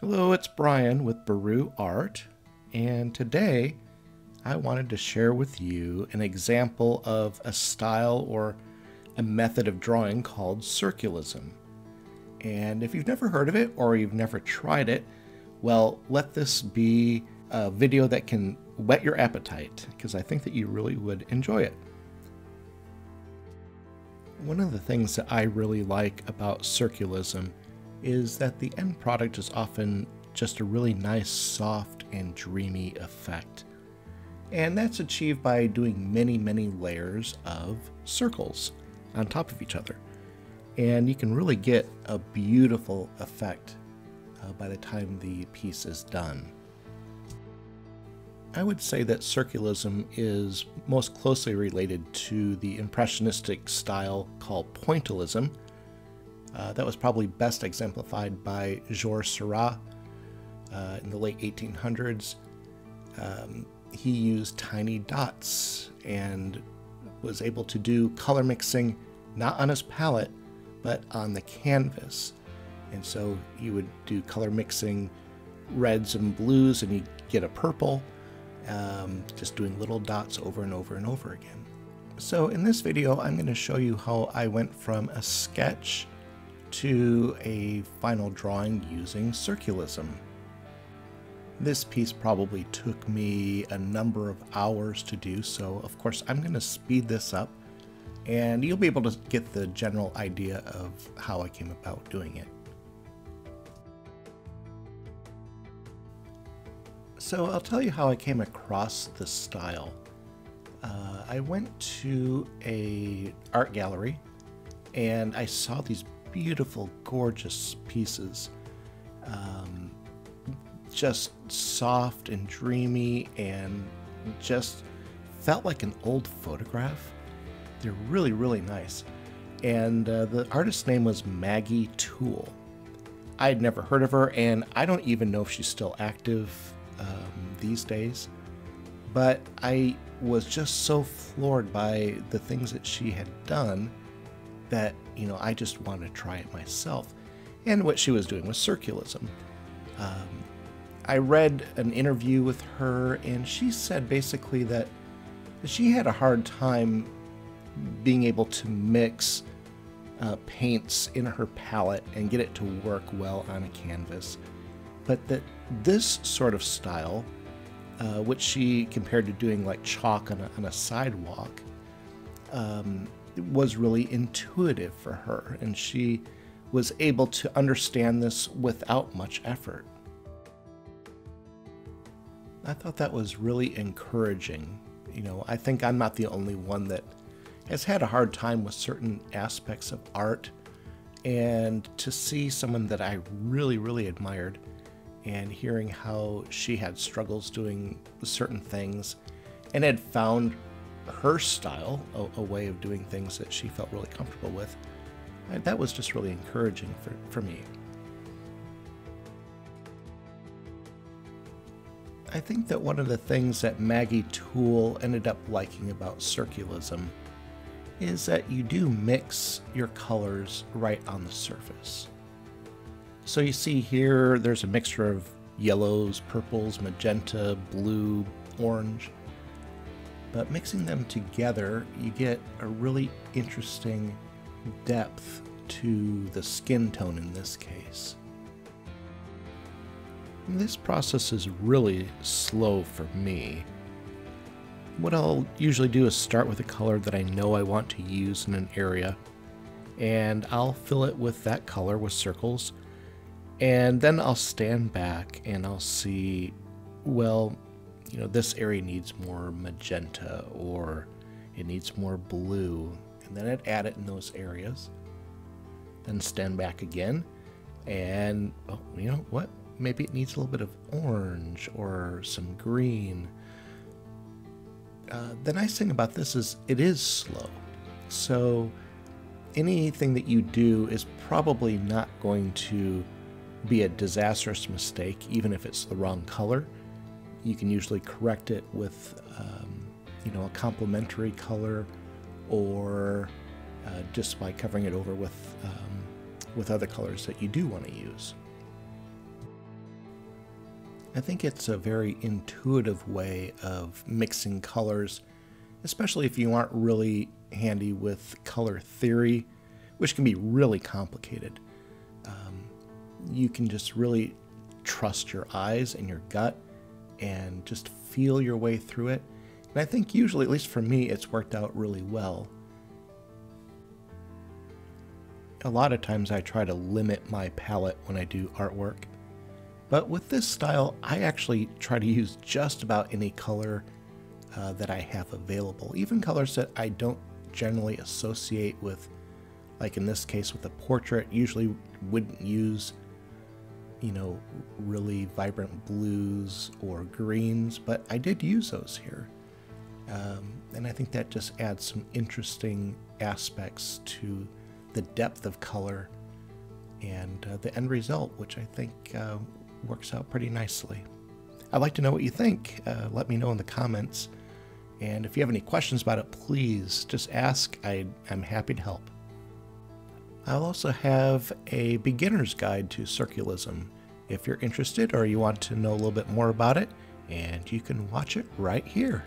Hello, it's Brian with Boru Art, and today I wanted to share with you an example of a style or a method of drawing called circulism. And if you've never heard of it or you've never tried it, well, let this be a video that can whet your appetite because I think that you really would enjoy it. One of the things that I really like about circulism is that the end product is often just a really nice, soft, and dreamy effect. And that's achieved by doing many, many layers of circles on top of each other. And you can really get a beautiful effect uh, by the time the piece is done. I would say that circulism is most closely related to the impressionistic style called pointillism, uh, that was probably best exemplified by Georges Seurat uh, in the late 1800s. Um, he used tiny dots and was able to do color mixing not on his palette, but on the canvas. And so you would do color mixing reds and blues, and you'd get a purple, um, just doing little dots over and over and over again. So in this video, I'm going to show you how I went from a sketch to a final drawing using circulism. This piece probably took me a number of hours to do, so of course I'm going to speed this up and you'll be able to get the general idea of how I came about doing it. So I'll tell you how I came across this style. Uh, I went to a art gallery and I saw these beautiful, gorgeous pieces. Um, just soft and dreamy and just felt like an old photograph. They're really, really nice. And uh, the artist's name was Maggie Toole. I had never heard of her, and I don't even know if she's still active um, these days. But I was just so floored by the things that she had done that, you know, I just want to try it myself. And what she was doing was circulism. Um, I read an interview with her, and she said basically that she had a hard time being able to mix uh, paints in her palette and get it to work well on a canvas. But that this sort of style, uh, which she compared to doing like chalk on a, on a sidewalk, um, was really intuitive for her, and she was able to understand this without much effort. I thought that was really encouraging. You know, I think I'm not the only one that has had a hard time with certain aspects of art, and to see someone that I really, really admired and hearing how she had struggles doing certain things and had found her style, a, a, way of doing things that she felt really comfortable with. And that was just really encouraging for, for me. I think that one of the things that Maggie Toole ended up liking about circulism is that you do mix your colors right on the surface. So you see here, there's a mixture of yellows, purples, magenta, blue, orange. But mixing them together, you get a really interesting depth to the skin tone in this case. This process is really slow for me. What I'll usually do is start with a color that I know I want to use in an area, and I'll fill it with that color with circles, and then I'll stand back and I'll see, well, you know, this area needs more magenta or it needs more blue. And then I'd add it in those areas. Then stand back again and, oh, you know what? Maybe it needs a little bit of orange or some green. Uh, the nice thing about this is it is slow. So anything that you do is probably not going to be a disastrous mistake, even if it's the wrong color you can usually correct it with um, you know a complementary color or uh, just by covering it over with um, with other colors that you do want to use. I think it's a very intuitive way of mixing colors, especially if you aren't really handy with color theory, which can be really complicated. Um, you can just really trust your eyes and your gut and just feel your way through it. And I think usually, at least for me, it's worked out really well. A lot of times I try to limit my palette when I do artwork. But with this style, I actually try to use just about any color uh, that I have available, even colors that I don't generally associate with, like in this case with a portrait, usually wouldn't use, you know, really vibrant blues or greens, but I did use those here. Um, and I think that just adds some interesting aspects to the depth of color and uh, the end result, which I think uh, works out pretty nicely. I'd like to know what you think. Uh, let me know in the comments. And if you have any questions about it, please just ask. I, I'm happy to help. I'll also have a beginner's guide to circulism if you're interested or you want to know a little bit more about it, and you can watch it right here.